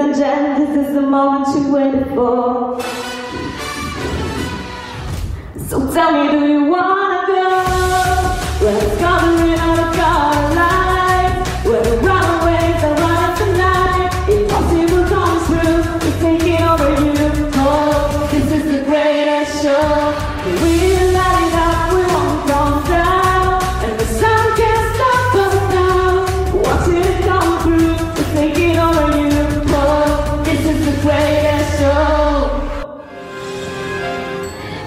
and gents, this is the moment you waited for. So tell me, do you wanna go? Where it's coming out of our lives, where the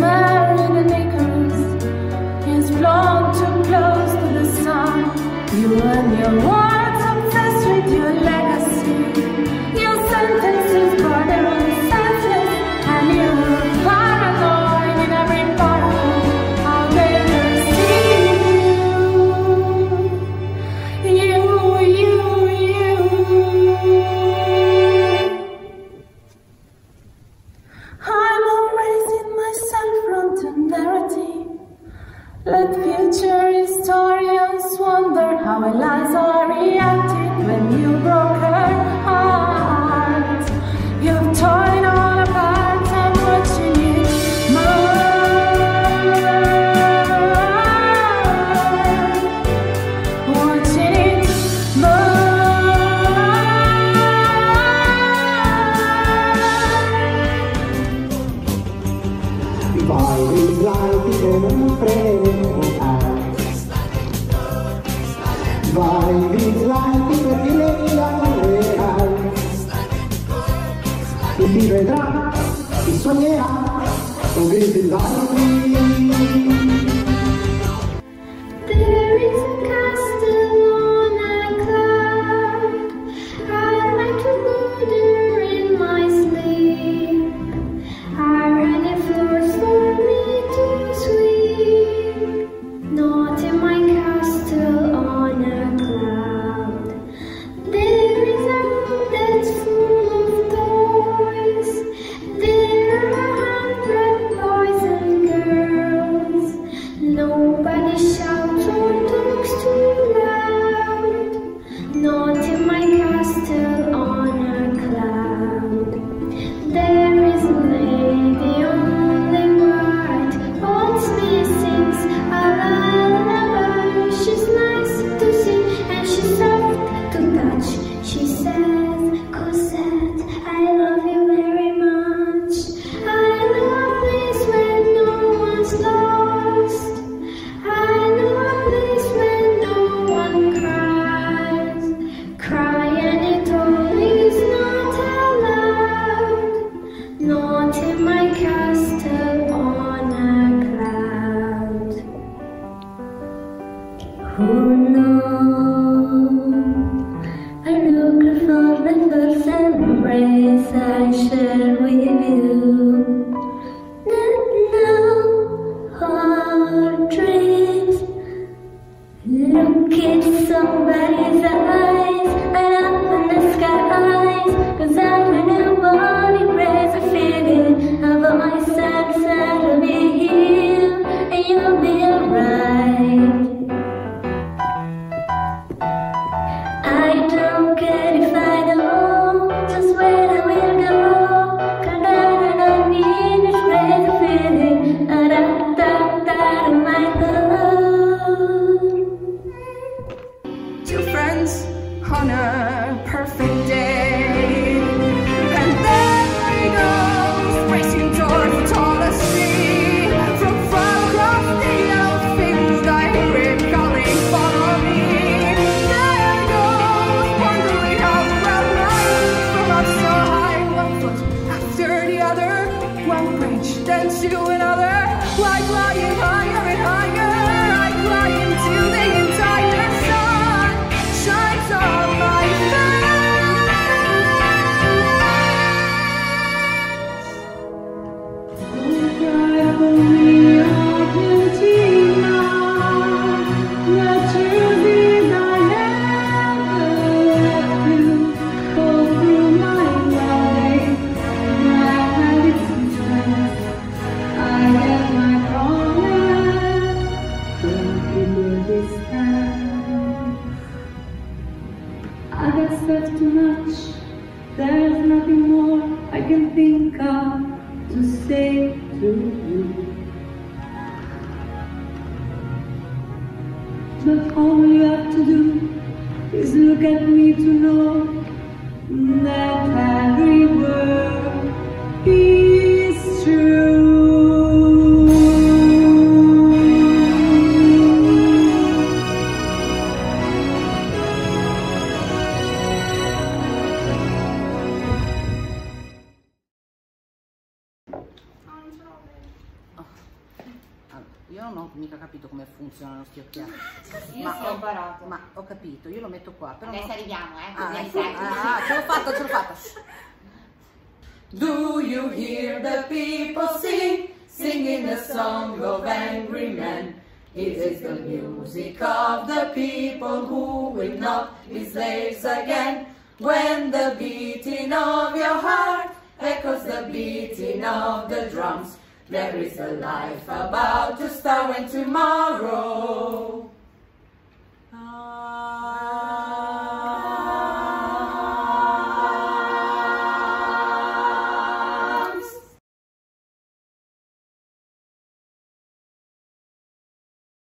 Marinenicus is blown too close to the sun. You and your future historians wonder how Eliza reacted when you broke her vedrà e sognerà, lo griderà right. Nothing more I can think of to say to you. But all you have to do is look at me to know that every Allora, io non ho mica capito come funzionano sti occhiali. Io ma ho imparato. Ma ho capito, io lo metto qua, però Adesso non- arriviamo, eh, Ah, ecco. ah, ah, ce l'ho fatta, ce l'ho fatta. Do you hear the people sing, singing the song of angry men? It is the music of the people who will not be slaves again. When the beating of your heart echoes the beating of the drums, there is a life about to start when tomorrow